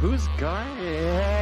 Who's guy?